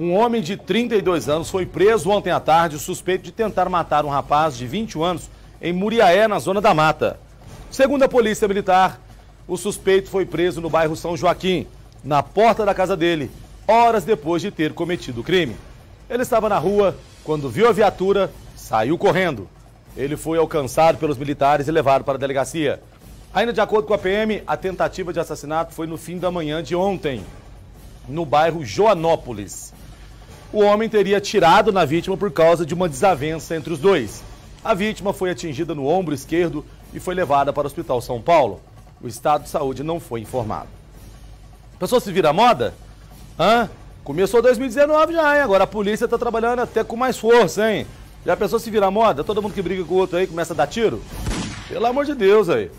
Um homem de 32 anos foi preso ontem à tarde suspeito de tentar matar um rapaz de 21 anos em Muriaé, na zona da mata. Segundo a polícia militar, o suspeito foi preso no bairro São Joaquim, na porta da casa dele, horas depois de ter cometido o crime. Ele estava na rua quando viu a viatura, saiu correndo. Ele foi alcançado pelos militares e levado para a delegacia. Ainda de acordo com a PM, a tentativa de assassinato foi no fim da manhã de ontem, no bairro Joanópolis o homem teria atirado na vítima por causa de uma desavença entre os dois. A vítima foi atingida no ombro esquerdo e foi levada para o Hospital São Paulo. O estado de saúde não foi informado. Pessoa se vira moda? Hã? Começou 2019 já, hein? Agora a polícia tá trabalhando até com mais força, hein? Já pensou se virar moda? Todo mundo que briga com o outro aí começa a dar tiro? Pelo amor de Deus aí.